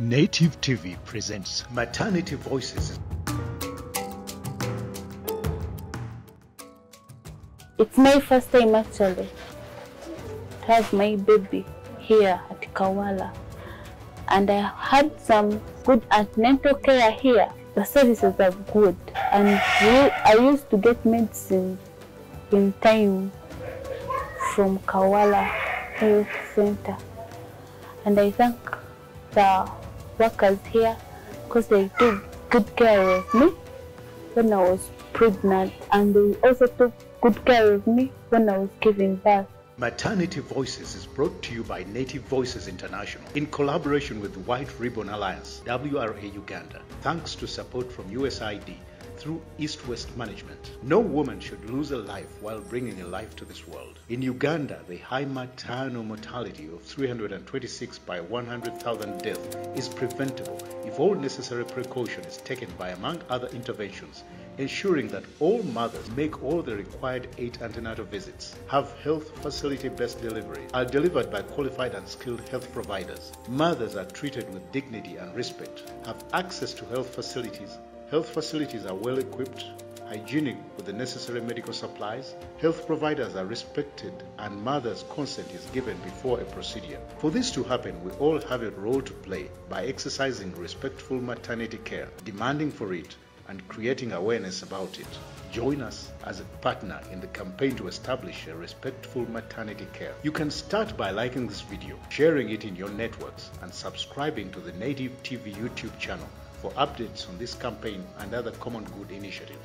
Native TV presents Maternity Voices. It's my first time actually to have my baby here at Kawaala. And I had some good antenatal care here. The services are good. And I used to get medicine in time from Kawaala Health Center. And I thank the workers here because they took good care of me when I was pregnant and they also took good care of me when I was giving birth. Maternity Voices is brought to you by Native Voices International in collaboration with White Ribbon Alliance, WRA Uganda, thanks to support from USAID through East West Management. No woman should lose a life while bringing a life to this world. In Uganda, the high maternal mortality of 326 by 100,000 deaths is preventable if all necessary precaution is taken by, among other interventions, ensuring that all mothers make all the required eight antenatal visits, have health facility based delivery, are delivered by qualified and skilled health providers. Mothers are treated with dignity and respect, have access to health facilities. Health facilities are well equipped, hygienic with the necessary medical supplies. Health providers are respected, and mothers' consent is given before a procedure. For this to happen, we all have a role to play by exercising respectful maternity care, demanding for it, and creating awareness about it. Join us as a partner in the campaign to establish a respectful maternity care. You can start by liking this video, sharing it in your networks, and subscribing to the Native TV YouTube channel for updates on this campaign and other common good initiatives.